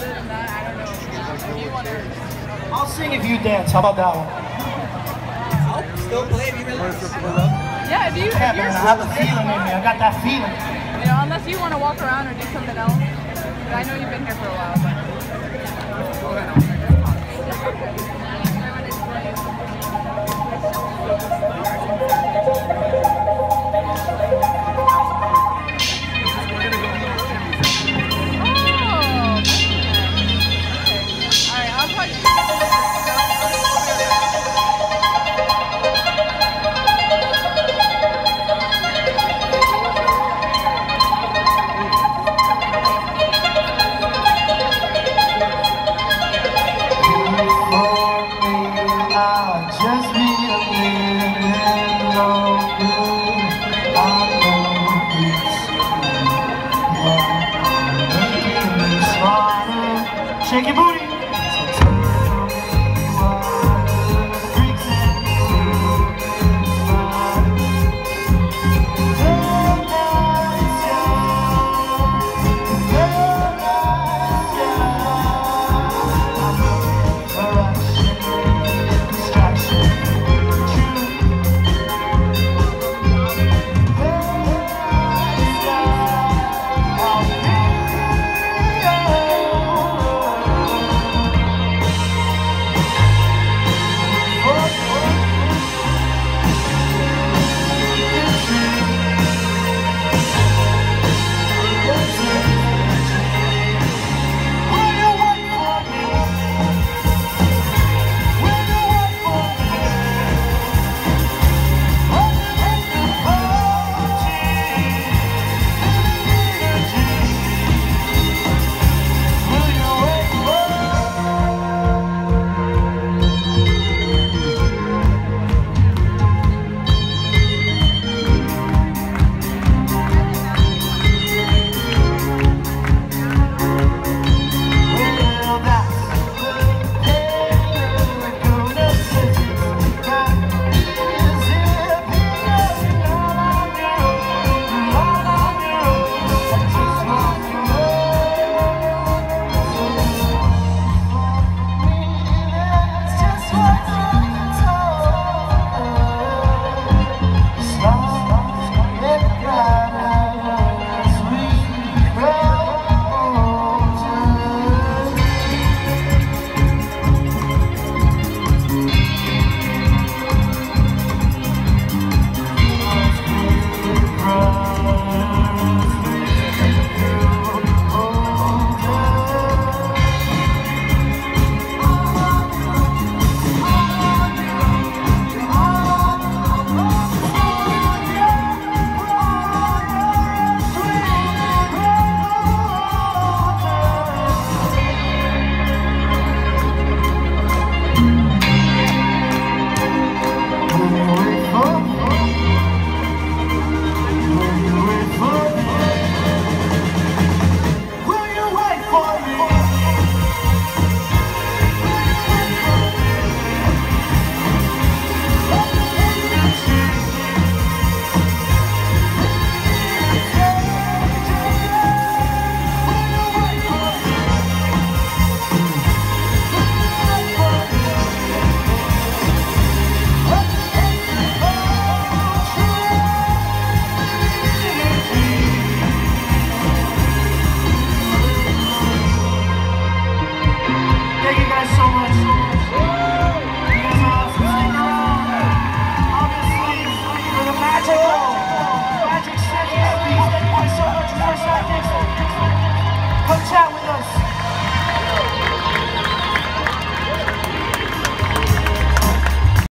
other than that, I don't know. If you want to. I'll sing if you dance. How about that one? Still play if you really Yeah, if you. If Yeah, you're, man, I have a feeling in me. I got that feeling. you know, unless you want to walk around or do something else. But I know you've been here for a while. But. You.